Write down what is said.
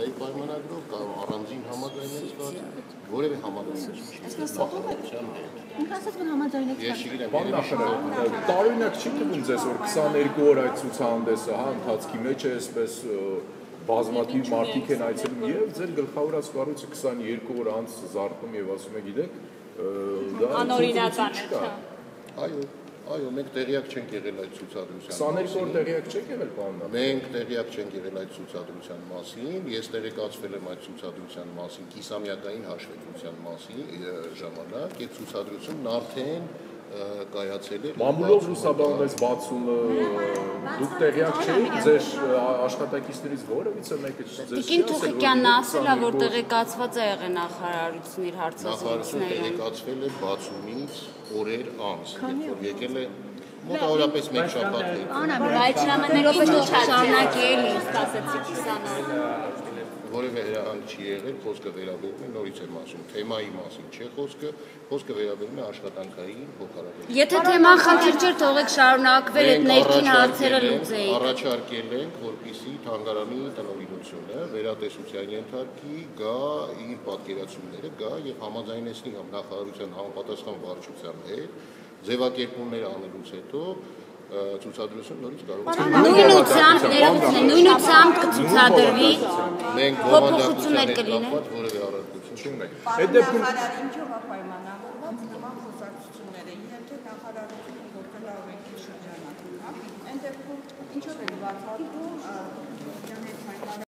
կոալիցիայի պայմանագրով կամ առանձին համաձայնեցված որևէ համաձայնեցված։ Ինքը ասաց, որ համաձայնեցված։ Ես չգիտեմ, տարօրինակ չի թվում ձեզ, որ 22 օր այդ ցուցահանդեսը, հա, ընթացքի մեջ է այսպես բազմաթիվ մարդիկ են այցելում եւ ձեր գլխավոր ասկարոցը 22 օր անց զարթնում եւ ասում է, գիտեք, դա Անօրինական է, հա։ Այո, այո, մենք տեղյակ չենք եղել այդ ցուցադրության 22 օր տեղյակ չեք եղել բանն։ Մենք տեղյակ չենք եղել այդ ցուցադրության մասին, ես տեղեկացվել եմ այդ ցուցադրության մասին, կիսամյակային հաշվետվության մասին ժամանակ, այդ ցուցադրությունն արդեն կայացել է։ Մամուլով լուսաբանվեց 60-ը, դուք տեղյակ չեք ձեր աշխատակիցներից որևիցե մեկը ձեզ Տիկին Թուխիկյանն ասել է, որ 22 տեղեկացված է եղել նախարարությունն իր հարցազրույցներում։ տեղեկացվել է 60-ից օրեր անց, երբ որ եկել է մոտավորապես մեկ շաբաթ հետո։ Բայց ժամանակի շարունակի էլի, ասացի 20 օր։ որևէ հրահանգ չի եղել, խոսքը վերաբերում է նորից եմ ասում, թեմայի մասին չէ խոսքը, խոսքը վերաբերում է աշխատանքային փոխհարաբերություն։ Եթե թեման խնդիր չէր, թողեք շարունակվել այդ ներքին հարցերը լուծեիք։ Առաջարկել ենք, որպիսի թանգարանի տնօրինությունը վերատեսության ենթարկի, գա իր պատկերացումները, գա եւ համաձայնեցնի համ նախարարության համապատասխան վարչության հետ ձևակերպումներ անելուց հետո ցուցադրություն նորից կարող է Նույնությամբ ներողություն, նույնությամբ կցուցադրվի։ մենք հետ կլինեն։ որևէ առարկություն չունենք։ Այդ դեպքում նախարար, ինչով է պայմանավորված նման խոսակցությունները։ Իհարկե նախարարությունը որքան լավ եք շրջանակում, հա։ Այն դեպքում ինչով է բացառվում ջանեց